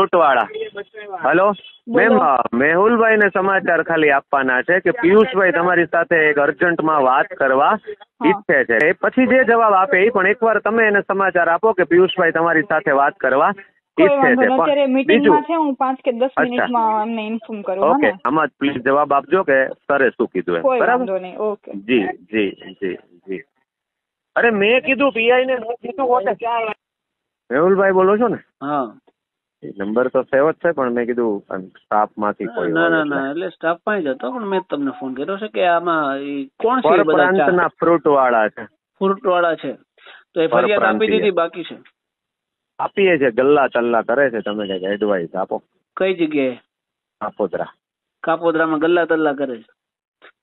Fruit વાળા hello ma'am મેહુલભાઈ ને સમાચાર ખાલી આપવાના છે કે પિયુષભાઈ તમારી સાથે એક અર્જન્ટમાં વાત કરવા ઈચ્છે છે. પછી જે જવાબ આપે એ પણ એકવાર તમે એને સમાચાર આપો કે પિયુષભાઈ તમારી સાથે વાત કરવા ઓકે આમાં પ્લીઝ જવાબ આપજો કે સરે શું કીધું એમ. બરાબર? જી જી જી જી. અરે મેં કીધું પીઆઈ ને મેં કીધું મેહુલભાઈ બોલો છો ને? હા. નંબર તો સેવ જ છે પણ મેં કીધું સ્ટાફમાંથી કોઈ ના ના ના એટલે સ્ટાફમાં જ હતો પણ મેં તમને ફોન કર્યો છે કે આમાં કોણ છે બધા ફ્રૂટ વાળા છે. ફ્રૂટ વાળા છે. તો એ ફરિયાદ આપી દીધી બાકી છે? આપીએ છે ગલ્લા ચલ્લા કરે છે તમે કંઈક એડવાઇસ આપો. કઈ જગ્યાએ? આપોદરા કાપોદરામાં ગલ્લા તલ્લા કરે છે?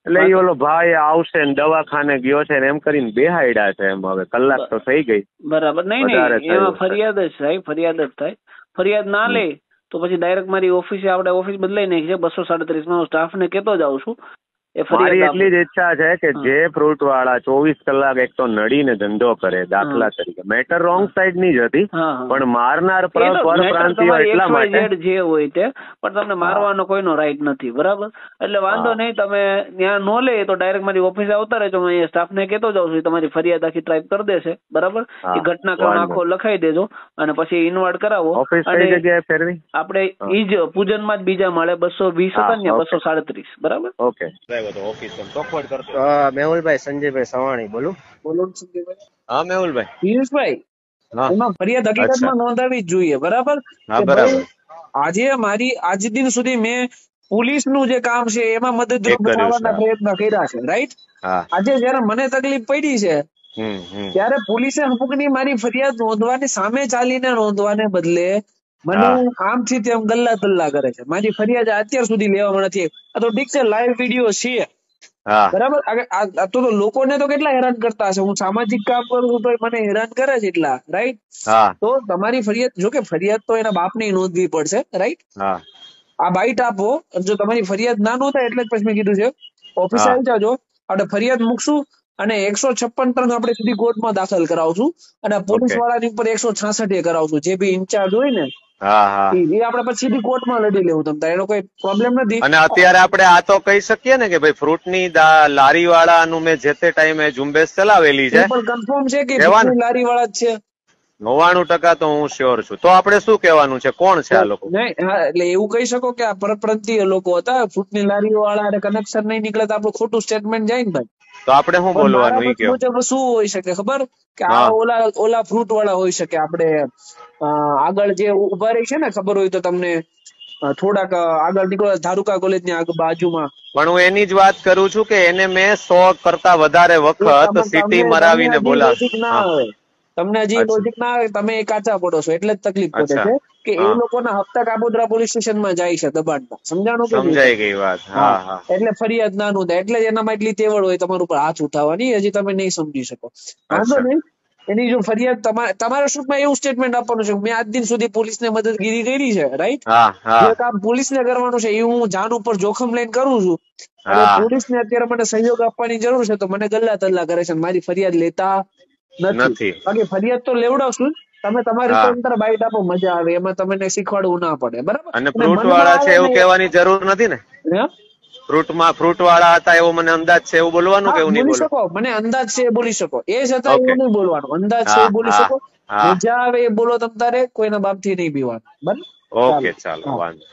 એટલે એ ઓલો ભાઈ આવશે ને દવાખાને ગયો છે ને એમ કરીને બેહાડ્યા છે એમ હવે. કલાક તો થઈ ગઈ. બરાબર. નહીં નહીં એમાં ફરિયાદ જ થાય ફરિયાદ જ થાય. ફરિયાદ ના લે તો પછી ડાયરેક્ટ મારી ઓફિસે આપણે ઓફિસ બદલાઈ નાખી છે. બસો સાડત્રીસમાં હું સ્ટાફ ને કેતો આવું છું મારી એટલી જ ઈચ્છા છે કે જે ફ્રૂટ વાળા ચોવીસ કલાક એક તો નડીને ધંધો કરે દાખલા તરીકે. મેટર રોંગ સાઈડની જ હતી પણ મારનાર પર તમારી એટલા માટે જે હોય તે પણ તમને મારવાનો કોઈનો રાઈટ નથી બરાબર? એટલે વાંધો. નહીં તમે ત્યાં નો લે તો ડાયરેક્ટ મારી ઓફિસે આવતા રહેજો હું અહીંયા સ્ટાફ ને કહેતો જાઉં છું તમારી ફરિયાદ આખી ટાઈપ કરી દેશે બરાબર? એ ઘટનાક્રમ. આખો લખાઈ દેજો અને પછી ઇન્વર્ટ કરાવો. આપણે ઈ જ પૂજનમાં જ બીજા માળે બસો વીસ હતા ને બસો સાડત્રીસ બરાબર? ઓકે મેહુલભાઈ સંજયભાઈ સવાણી. બોલું. બોલો સંજયભાઈ. હા મેહુલભાઈ. પિયુષભાઈ એમાં ફરિયાદ હકીકતમાં નોંધાવી જ જોઈએ બરાબર? હા બરાબર. આજે મારી આજ દિન સુધી મેં પોલીસનું જે કામ છે એમાં મદદરૂપ થવાના પ્રયત્ન કર્યા છે રાઈટ આજે જયારે મને તકલીફ પડી છે હમ હમ. ત્યારે પોલીસે હમુકની મારી ફરિયાદ નોંધવાની સામે ચાલીને નોંધવાને બદલે મને આમથી તેમ ગલ્લા તલ્લા કરે છે. મારી ફરિયાદ અત્યાર સુધી લેવામાં નથી આ તો ઠીક છે લાઈવ વીડિયો છે. બરાબર? આ- તો લોકોને તો કેટલા હેરાન કરતા હશે? હું સામાજિક કામ કરું છું તો મને હેરાન કરે છે એટલા રાઈટ તો તમારી ફરિયાદ જો કે ફરિયાદ તો એના બાપને નોંધવી પડશે રાઈટ આ બાઈટ આપો. જો તમારી ફરિયાદ ના નોંધાય એટલે જ પછી મેં કીધું છે. ઓફિસે આવી જાજો. આપણે ફરિયાદ મૂકશું અને એકસો છપ્પન ત્રણ આપણે સીધી કોર્ટમાં દાખલ કરાવશું. અને પોલીસ. વાળાની ઉપર એકસો છાસઠ એ કરાવશું. જે બી ઇન્ચાર્જ હોય ને હા હા. એ આપણે પછી બી કોર્ટમાં લડી લેવું તમને એનો કોઈ પ્રોબ્લેમ નથી. અને અત્યારે આપણે આ તો કહી શકીએ ને કે ભાઈ ફ્રૂટની લારી વાળાનું મેં જે તે ટાઈમે ઝુંબેશ ચલાવેલી છે. પણ કન્ફર્મ છે કે લારી વાળા જ છે. નવ્વાણું ટકા તો હું શ્યોર છું. તો આપણે શું કહેવાનું છે? કોણ છે આ લોકો? એટલે એવું કહી શકો કે આ પરપ્રાંતીય લોકો હતા. ફ્રૂટની લારી વાળા કનેક્શન નહીં નીકળે તો આપણું ખોટું સ્ટેટમેન્ટ જાય ને ભાઈ. તો આપણે શું બોલવાનું એ મુજબ શું હોઈ શકે ખબર? કે આ ઓલા ઓલા ફ્રૂટ વાળા હોઈ શકે આપણે આગળ જે ઊભા રહી છે ને ખબર હોય તો તમને થોડાક આગળ નીકળો ધારુકા કોલેજની આગળ બાજુમાં. પણ હું એની જ વાત કરું છું કે એને મેં સો કરતા વધારે વખત સિટી મરાવીને હજી બોલા ના તમને હજી. લોજિક ના આવે તમે કાચા પડો છો. એટલે જ તકલીફ પડે છે કે એ લોકોના હપ્તા કાબોદરા પોલીસ સ્ટેશનમાં જાય છે દબાણના સમજાણો કે સમજાઈ ગઈ વાત. હા એટલે ફરિયાદ ના નોંધાય. એટલે જ એનામાં એટલી તેવડ હોય તમારું ઉપર હાથ ઉઠાવવાની હજી તમે નહીં સમજી શકો. વાંધો નહીં. એની જો ફરિયાદ તમારે તમારે શૂટમાં એવું સ્ટેટમેન્ટ આપવાનું છે મેં આજ દિન સુધી પોલીસને મદદગીરી કરી છે રાઈટ જે કામ પોલીસને કરવાનું છે એ હું જાન ઉપર જોખમ લઈને કરું છું. અને ને પોલીસને અત્યારે મને સહયોગ આપવાની જરૂર છે તો મને ગલ્લા તલ્લા કરે છે મારી ફરિયાદ લેતા નથી. બાકી ફરિયાદ તો લેવડાવશું જ. તમે તમારી અંદર બાઈટ આપો મજા આવે. એમાં તમને શીખવાડવું ના પડે. બરાબર? અને ફ્રૂટ વાળા છે એવું કહેવાની જરૂર નથી ને? ફ્રૂટમાં ફ્રૂટ વાળા હતા એવો મને અંદાજ છે એવું બોલવાનું કે એવું નહીં બોલી શકો. મને અંદાજ છે એ બોલી શકો. એ છતાં. એવું નહીં બોલવાનું. અંદાજ છે એ બોલી શકો. મજા આવે એ બોલો તમ તારે કોઈના બાપથી નહીં પીવાનું બરાબર? ઓકે. ચાલો. વાંધો